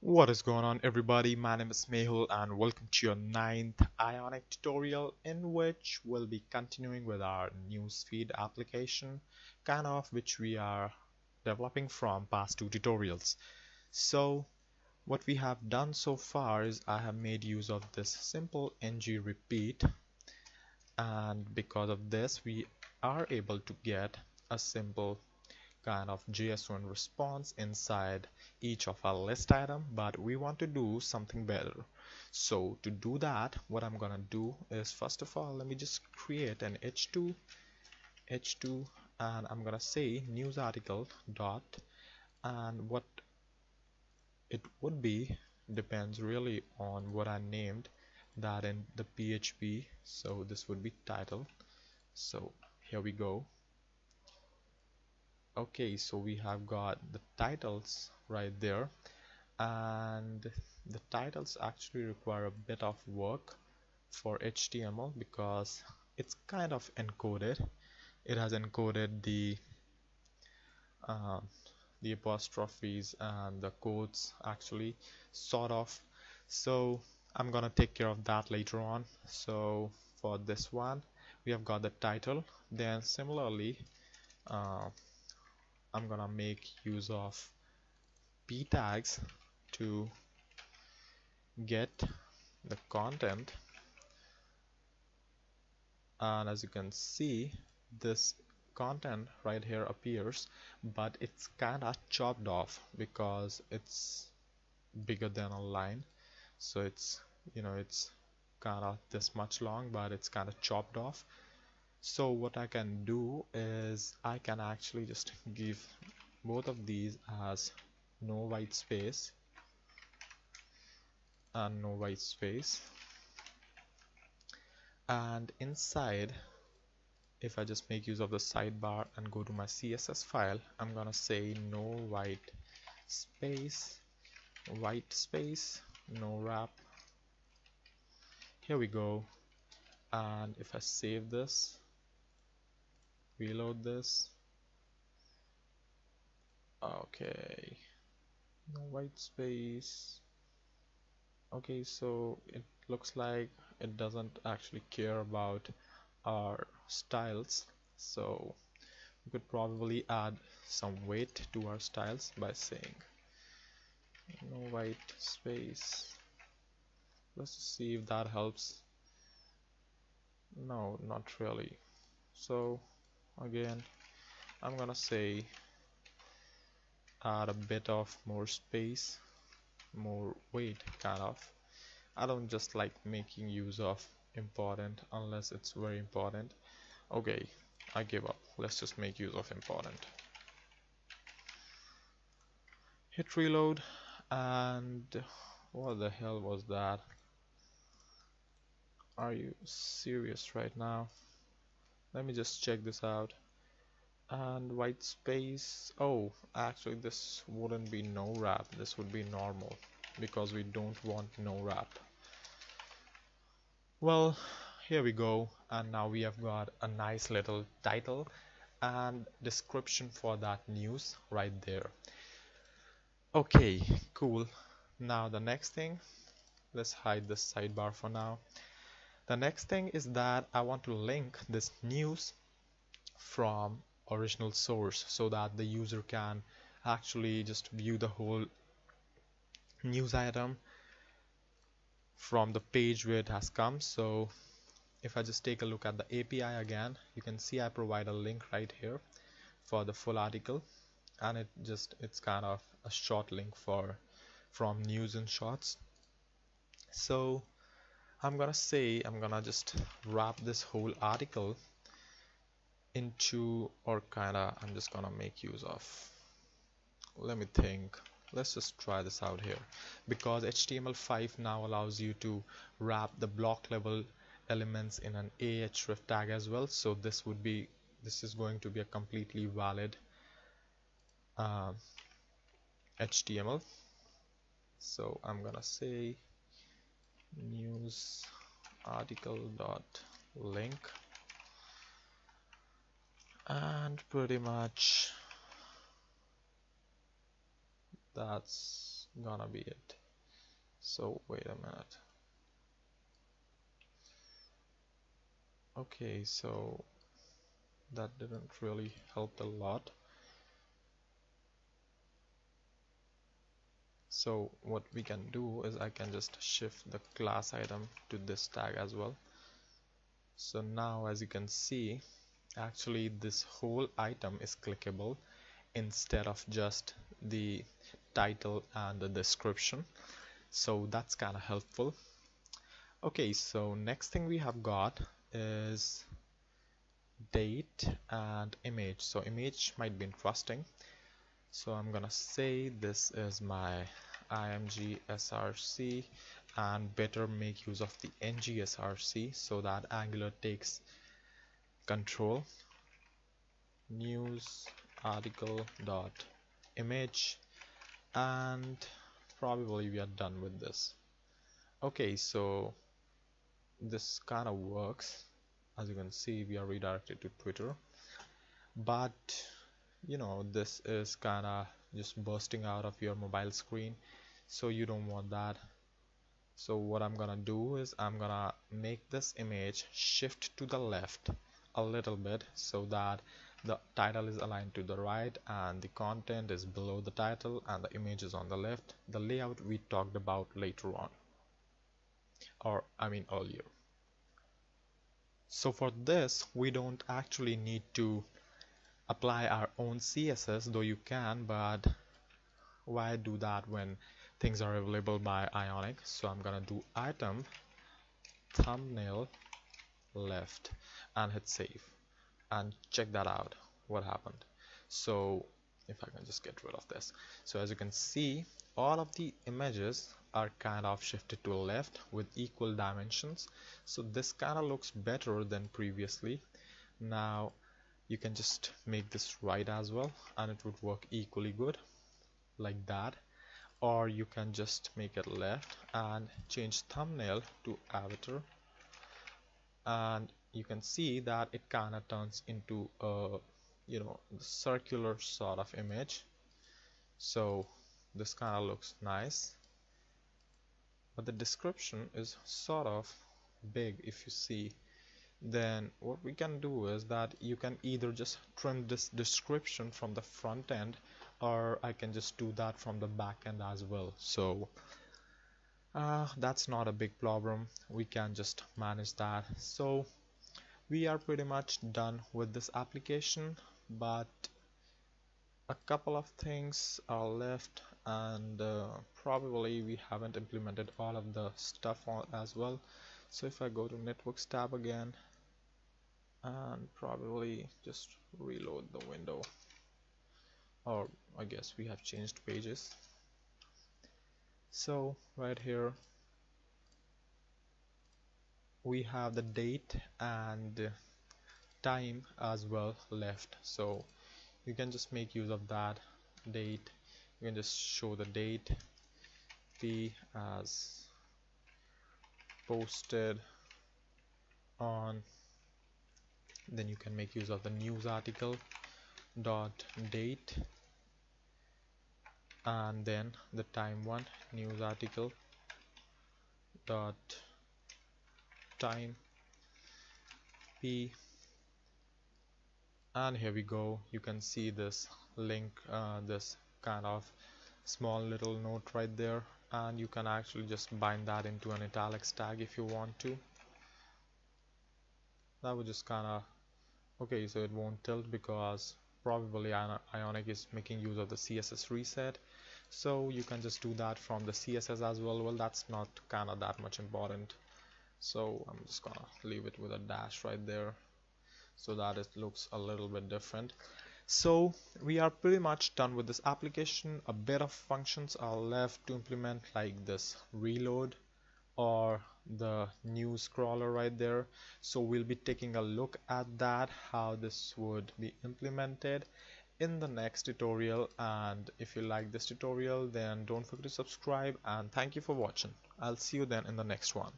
What is going on everybody? My name is Mehul and welcome to your ninth Ionic tutorial in which we'll be continuing with our newsfeed application kind of which we are developing from past two tutorials. So what we have done so far is I have made use of this simple ng repeat and because of this we are able to get a simple kind of JSON response inside each of our list item but we want to do something better. So to do that what I'm gonna do is first of all let me just create an h2 h2 and I'm gonna say news article dot and what it would be depends really on what I named that in the PHP so this would be title. So here we go okay so we have got the titles right there. And the titles actually require a bit of work for HTML because it's kind of encoded. It has encoded the uh, the apostrophes and the quotes actually sort of. So I'm gonna take care of that later on. So for this one we have got the title. Then similarly uh, I'm gonna make use of p tags to get the content. And as you can see this content right here appears but it's kinda chopped off because it's bigger than a line. So it's you know it's kinda this much long but it's kinda chopped off so what I can do is I can actually just give both of these as no white space and no white space. And inside if I just make use of the sidebar and go to my CSS file I'm gonna say no white space white space no wrap. Here we go. And if I save this reload this. Okay. No white space. Okay so it looks like it doesn't actually care about our styles. So we could probably add some weight to our styles by saying no white space. Let's see if that helps. No not really. So again. I'm gonna say add a bit of more space more weight kind of. I don't just like making use of important unless it's very important. Okay I give up. Let's just make use of important. Hit reload and what the hell was that? Are you serious right now let me just check this out. And white space. Oh actually this wouldn't be no wrap. This would be normal because we don't want no wrap. Well here we go. And now we have got a nice little title and description for that news right there. Okay cool. Now the next thing. Let's hide this sidebar for now the next thing is that I want to link this news from original source so that the user can actually just view the whole news item from the page where it has come. So if I just take a look at the API again you can see I provide a link right here for the full article. And it just it's kind of a short link for from News in Shorts so I'm gonna say I'm gonna just wrap this whole article into or kinda I'm just gonna make use of. Let me think. Let's just try this out here. Because HTML5 now allows you to wrap the block level elements in an ahref tag as well. So this would be this is going to be a completely valid uh, HTML so I'm gonna say news article dot link. And pretty much that's gonna be it. So wait a minute. Okay so that didn't really help a lot so what we can do is I can just shift the class item to this tag as well. So now as you can see actually this whole item is clickable instead of just the title and the description. So that's kind of helpful. Okay so next thing we have got is date and image. So image might be interesting. So I'm gonna say this is my img src and better make use of the ng-src so that angular takes control. News article dot image and probably we are done with this. Okay so this kind of works. As you can see we are redirected to Twitter. But you know this is kinda just bursting out of your mobile screen. So you don't want that. So what I'm gonna do is I'm gonna make this image shift to the left a little bit so that the title is aligned to the right and the content is below the title and the image is on the left the layout we talked about later on. Or I mean earlier. So for this, we don't actually need to apply our own CSS, though you can, but why do that when things are available by Ionic? So I'm gonna do item thumbnail left and hit save. And check that out what happened. So if I can just get rid of this. So as you can see all of the images are kind of shifted to left with equal dimensions. So this kind of looks better than previously. Now you can just make this right as well and it would work equally good like that. Or you can just make it left and change thumbnail to avatar. And you can see that it kind of turns into a you know circular sort of image. So this kind of looks nice. But the description is sort of big if you see then what we can do is that you can either just trim this description from the front end or I can just do that from the back end as well. So uh, that's not a big problem. We can just manage that. So we are pretty much done with this application but a couple of things are left and uh, probably we haven't implemented all of the stuff as well so if I go to networks tab again and probably just reload the window. Or I guess we have changed pages. So right here we have the date and time as well left. So you can just make use of that date. You can just show the date p as posted on then you can make use of the news article dot date and then the time one news article dot time p. And here we go. You can see this link uh, this kind of small little note right there and you can actually just bind that into an italics tag if you want to. That would just kind of okay so it won't tilt because probably Ionic is making use of the CSS reset. So you can just do that from the CSS as well. Well that's not kind of that much important. So I'm just gonna leave it with a dash right there. So that it looks a little bit different so we are pretty much done with this application. A bit of functions are left to implement like this reload or the new scroller right there. So we'll be taking a look at that how this would be implemented in the next tutorial. And if you like this tutorial then don't forget to subscribe. And thank you for watching. I'll see you then in the next one